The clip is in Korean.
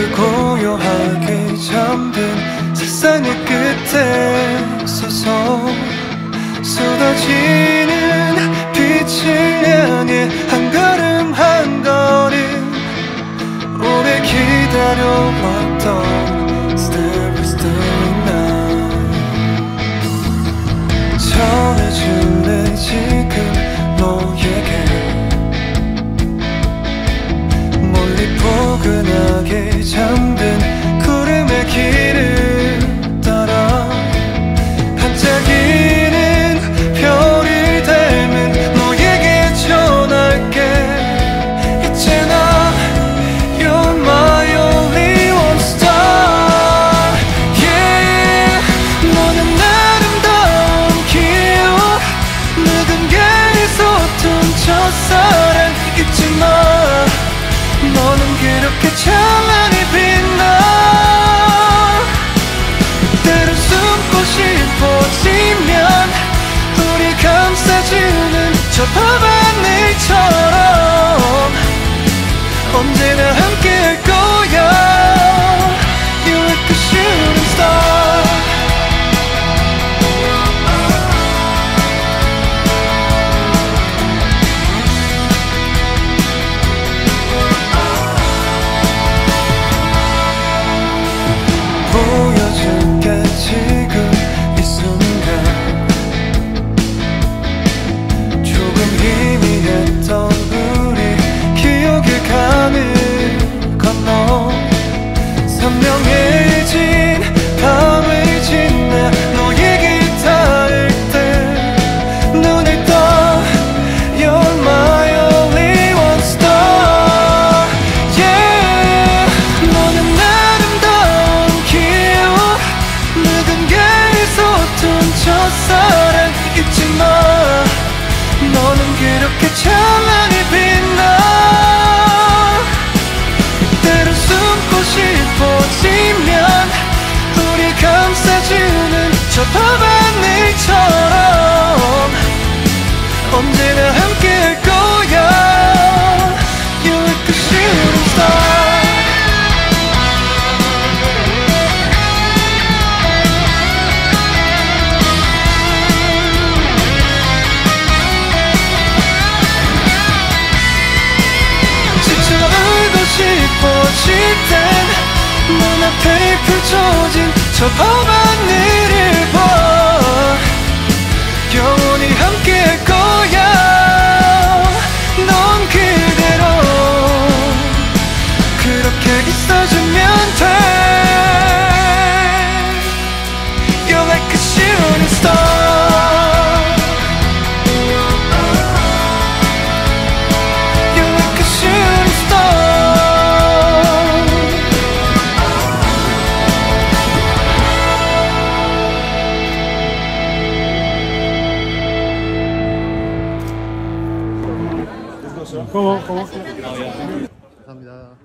그 고요하게 잠든 세상의 끝에 서서 쏟아지 포근하게 잠든 구름의 길을 따라 반짝이는 별이 닮은 너에게 전할게. 있잖아 You're my only one star. Yeah 너는 아름다운 기억. 누군가의 서툰 첫사랑 잊지 마 너는 그렇게 찬란히 빛나. 때론 숨고 싶어지면 우리 감싸주는 저 밤하늘처럼. 언제나 사랑 잊지 마. 너는 그렇게 찬란히 빛나. 때론 숨고 싶어지면 우리 감싸주는 저 밤하늘처럼 언제나 함께할 거야. You're like a shooting star 땐 눈앞에 펼쳐진 저 밤하 고마워 고마워 감사합니다.